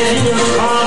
in your car.